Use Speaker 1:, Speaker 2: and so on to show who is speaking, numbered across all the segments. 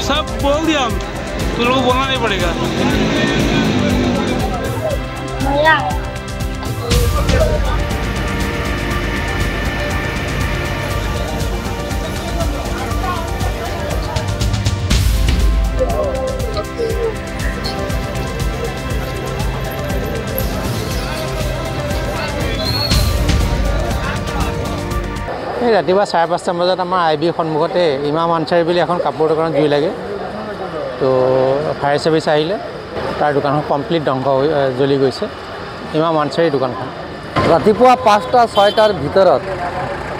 Speaker 1: सब बोल दिया हम तुम लोग बोलना नहीं पड़ेगा।
Speaker 2: मज़ा
Speaker 3: এই ৰাতিপুৱা চাৰে পাঁচটামান বজাত আমাৰ আই বিৰ সন্মুখতে ইমাম আনচাৰী বুলি এখন কাপোৰ দোকানত জুই লাগে। তো ফায়াৰ ছাৰ্ভিচ আহিলে তাৰ দোকানখন কমপ্লিট ধ্বংস হৈ জ্বলি গৈছে। ইমাম আনচাৰী দোকানখন।
Speaker 4: ৰাতিপুৱা পাঁচটা ছয়টাৰ ভিতৰত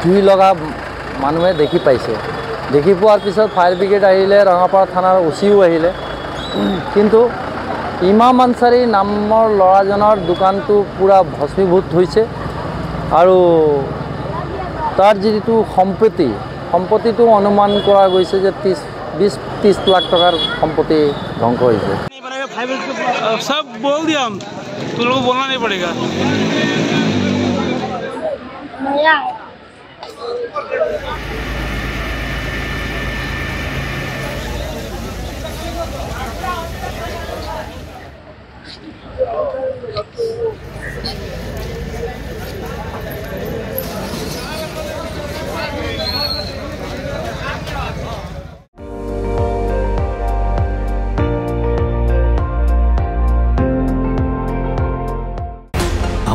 Speaker 4: জুই লগা মানুহে দেখি পাইছে। দেখি পোৱাৰ পিছত ফায়াৰ ব্ৰিগেড আহিলে ৰঙাপাৰা থানাৰ অচিও আহিলে। কিন্তু ইমাম আনচাৰী নামৰ ল'ৰাজনৰ দোকানটো পূৰা ভস্মীভূত হৈছে। আৰু তাৰ যিটো সম্পত্তি সম্পত্তিটো অনুমান কৰা গৈছে যে ত্ৰিছ বিছ ত্ৰিছ লাখ টকাৰ সম্পত্তি ধ্বংস হৈছে
Speaker 1: Thank
Speaker 2: you.